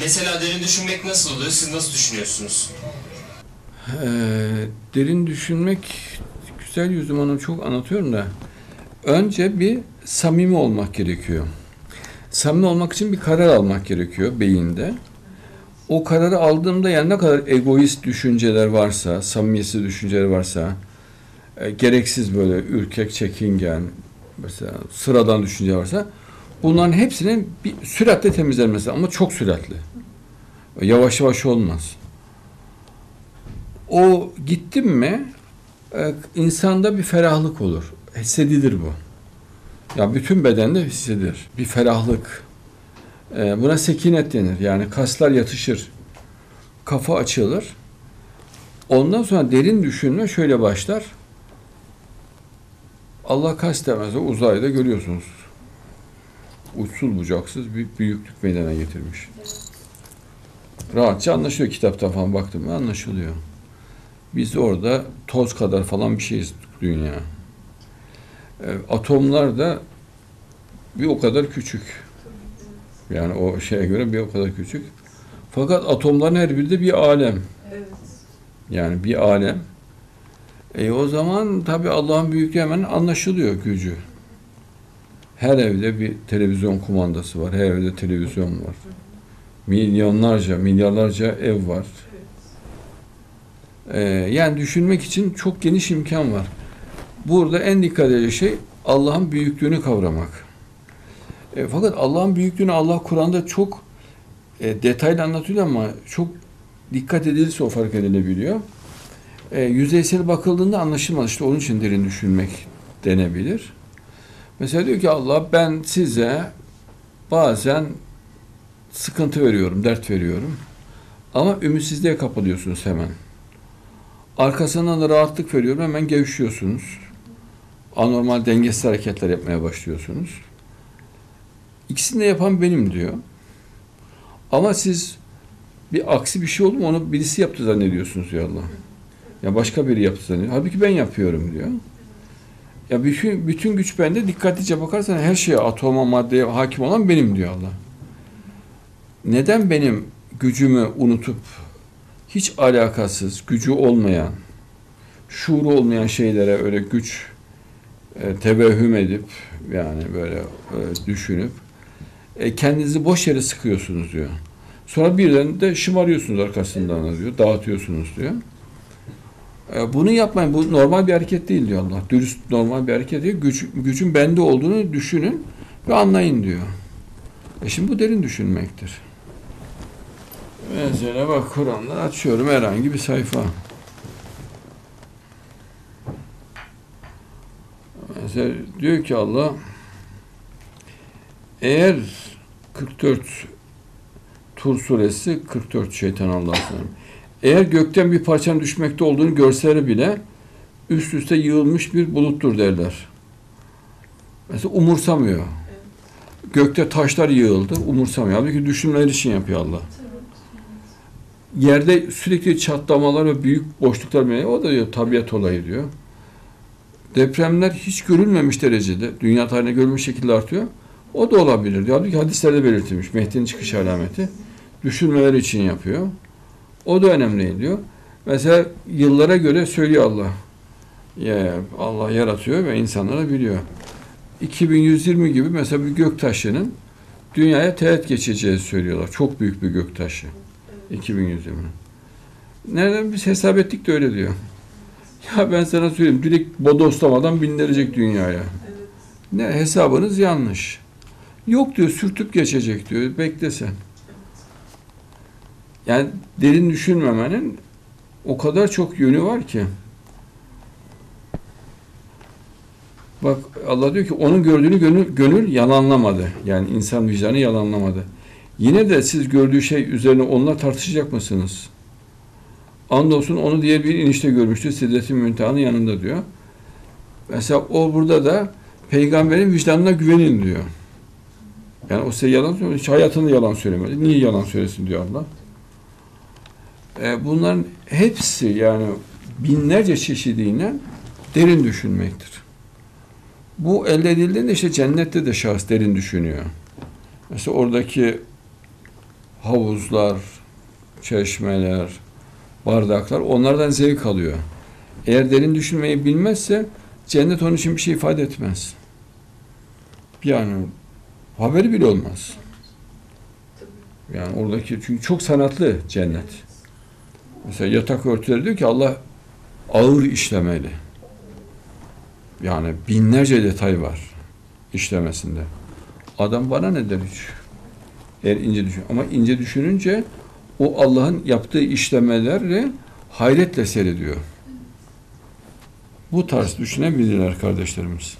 Mesela derin düşünmek nasıl oluyor? Siz nasıl düşünüyorsunuz? Ee, derin düşünmek güzel yüzüm onu çok anlatıyorum da önce bir samimi olmak gerekiyor. Samimi olmak için bir karar almak gerekiyor beyinde. O kararı aldığımda yani ne kadar egoist düşünceler varsa, samimiyetsiz düşünceler varsa, e, gereksiz böyle ürkek, çekingen, mesela sıradan düşünce varsa bunların hepsinin bir süratle temizlenmesi ama çok süratli. Yavaş yavaş olmaz. O gittim mi e, insanda bir ferahlık olur. Hissedilir bu. Ya bütün bedende hissedilir. Bir ferahlık. E, buna sekinet denir. Yani kaslar yatışır. Kafa açılır. Ondan sonra derin düşünme şöyle başlar. Allah kastemezse uzayda görüyorsunuz. Uçsuz bucaksız bir büyüklük meydana getirmiş. Rahatça anlaşılıyor kitaptan falan baktım anlaşılıyor. Biz orada toz kadar falan bir şeyiz dünya. E, atomlar da bir o kadar küçük. Yani o şeye göre bir o kadar küçük. Fakat atomların her biri de bir alem. Evet. Yani bir alem. E o zaman tabi Allah'ın büyüklüğü hemen anlaşılıyor gücü. Her evde bir televizyon kumandası var. Her evde televizyon var. Milyonlarca, milyarlarca ev var. Ee, yani düşünmek için çok geniş imkan var. Burada en dikkat edici şey Allah'ın büyüklüğünü kavramak. E, fakat Allah'ın büyüklüğünü Allah Kur'an'da çok e, detaylı anlatıyor ama çok dikkat edilirse o fark edilebiliyor. E, yüzeysel bakıldığında anlaşılmaz. İşte onun için derin düşünmek denebilir. Mesela diyor ki Allah ben size bazen sıkıntı veriyorum, dert veriyorum. Ama ümitsizliğe kapılıyorsunuz hemen. Arkasından da rahatlık veriyorum, hemen gevşiyorsunuz. Anormal dengesiz hareketler yapmaya başlıyorsunuz. İkisini de yapan benim diyor. Ama siz bir aksi bir şey oldu mu onu birisi yaptı zannediyorsunuz diyor Allah. Ya başka biri yaptı zannediyor. Halbuki ben yapıyorum diyor. Ya bütün, bütün güç bende. Dikkatlice bakarsan her şeye, atoma, maddeye hakim olan benim diyor Allah. Neden benim gücümü unutup hiç alakasız, gücü olmayan, şuuru olmayan şeylere öyle güç e, tevehhüm edip yani böyle e, düşünüp e, kendinizi boş yere sıkıyorsunuz diyor. Sonra birden de şımarıyorsunuz arkasından diyor. Dağıtıyorsunuz diyor. E, bunu yapmayın. Bu normal bir hareket değil diyor Allah. Dürüst normal bir hareket değil. Güç, gücün bende olduğunu düşünün ve anlayın diyor. E şimdi bu derin düşünmektir. Mesela bak Kur'an'dan açıyorum herhangi bir sayfa. Mesela diyor ki Allah eğer 44 Tur suresi 44 şeytan Allah'tan. Eğer gökten bir parçanın düşmekte olduğunu görseler bile üst üste yığılmış bir buluttur derler. Mesela umursamıyor. Gökte taşlar yığıldı, umursamıyor. Halbuki düşünmeler için yapıyor Allah. Yerde sürekli çatlamalar ve büyük boşluklar mevcut. O da diyor tabiat olayı diyor. Depremler hiç görülmemiş derecede, dünya tarihinde görülmüş şekilde artıyor. O da olabilir diyor. Halbuki hadislerde belirtilmiş. Mehdi'nin çıkış alameti. Düşünmeler için yapıyor. O da önemli diyor. Mesela yıllara göre söylüyor Allah. Ya Allah yaratıyor ve insanlara biliyor. 2120 gibi mesela bir göktaşının dünyaya teğet geçeceği söylüyorlar. Çok büyük bir göktaşı. 2120. Nereden biz hesap ettik de öyle diyor. Ya ben sana söyleyeyim direkt bodoslamadan bindirecek dünyaya. Ne hesabınız yanlış. Yok diyor sürtüp geçecek diyor. Bekle sen. Yani derin düşünmemenin o kadar çok yönü var ki. Bak Allah diyor ki onun gördüğünü gönül, gönül yalanlamadı. Yani insan vicdanı yalanlamadı. Yine de siz gördüğü şey üzerine onunla tartışacak mısınız? Andolsun onu diğer bir inişte görmüştü. Sidret-i Münteha'nın yanında diyor. Mesela o burada da peygamberin vicdanına güvenin diyor. Yani o size yalan söylüyor. Hiç hayatını yalan söylemedi. Niye yalan söylesin diyor Allah. E, bunların hepsi yani binlerce çeşidiyle derin düşünmektir. Bu elde edildiğinde işte cennette de şahıs derin düşünüyor. Mesela oradaki havuzlar, çeşmeler, bardaklar onlardan zevk alıyor. Eğer derin düşünmeyi bilmezse cennet onun için bir şey ifade etmez. Yani haberi bile olmaz. Yani oradaki çünkü çok sanatlı cennet. Mesela yatak örtüleri diyor ki Allah ağır işlemeli. Yani binlerce detay var işlemesinde. Adam bana ne der hiç? Eğer ince düşün. Ama ince düşününce o Allah'ın yaptığı işlemeleri hayretle seyrediyor. Bu tarz düşünebilirler kardeşlerimiz.